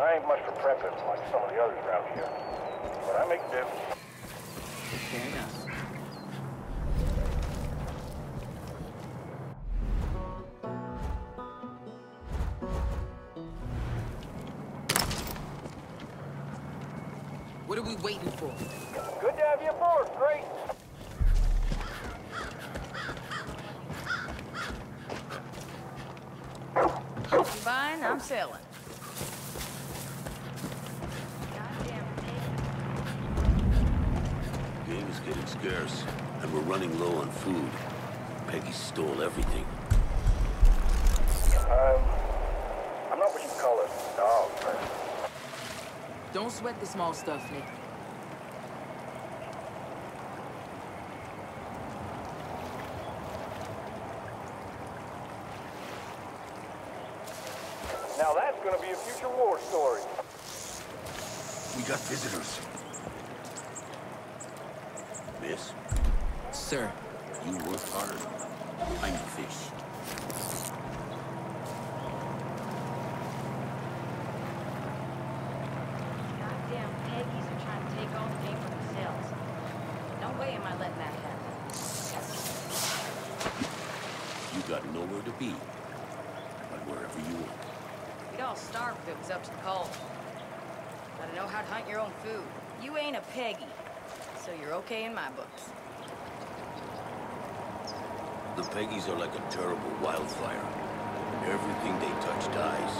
I ain't much for prepping like some of the others around here. But I make do. Fair enough. What are we waiting for? Good to have you aboard, great. You buying? I'm selling. Game getting scarce, and we're running low on food. Peggy stole everything. Um, I'm not what you call a dog person. Don't sweat the small stuff, Nick. Now that's gonna be a future war story. We got visitors. Miss, Sir, you work hard. I'm fish. Goddamn Peggies are trying to take on the game for themselves. No way am I letting that happen. You got nowhere to be, but wherever you want. We'd all starve if it was up to the call. Gotta know how to hunt your own food. You ain't a Peggy, so you're okay in my books. The Peggies are like a terrible wildfire. Everything they touch dies.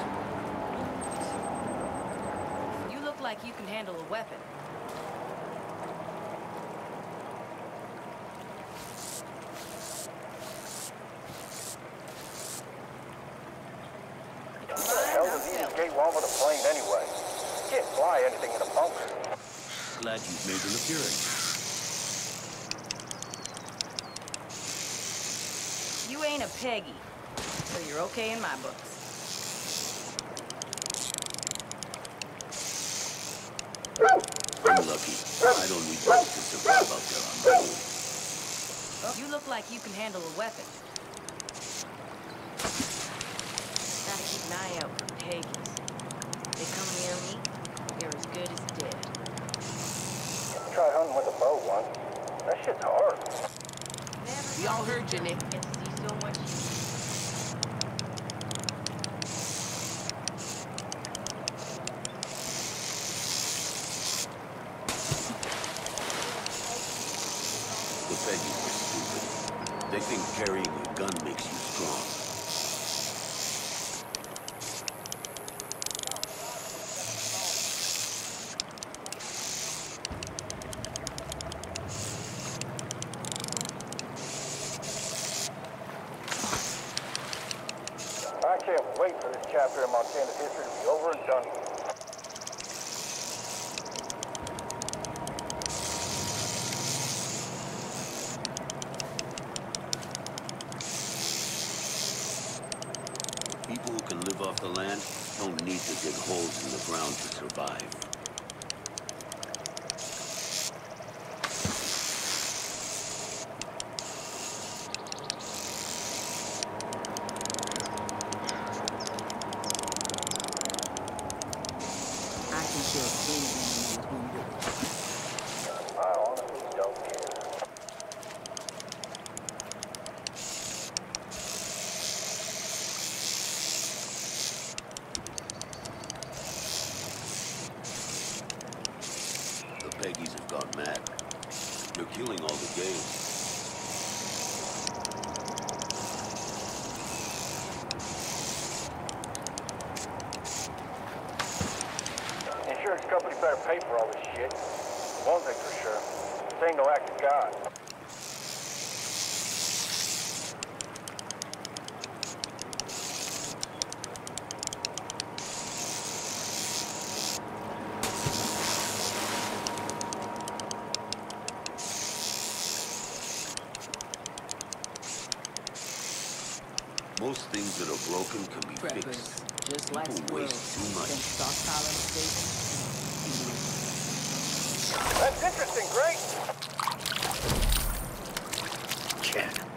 You look like you can handle a weapon. What the hell does these gate want with a plane anyway? Can't fly anything in a bunker. Glad you've made an appearance. You ain't a Peggy, so you're okay in my books. I'm lucky. I don't need much to survive out there on my own. You look like you can handle a weapon. Gotta keep an eye out for Peggies. They come near me, they're as good as dead. Try hunting with a bow once. That shit's hard. we all heard you, Nick. Get see so much. The Peggies are stupid. They think carrying a gun makes you strong. I can't wait for this chapter in Montana's history to be over and done with. People who can live off the land don't need to dig holes in the ground to survive. I can kill anything in one bullet. I honestly don't care. The Peggies have gone mad. They're killing all the game. Insurance company better pay for all this shit. One thing for sure. This ain't no act of God. Most things that are broken can be Preppers, fixed. Just People like waste too much. That's interesting, great. Yeah.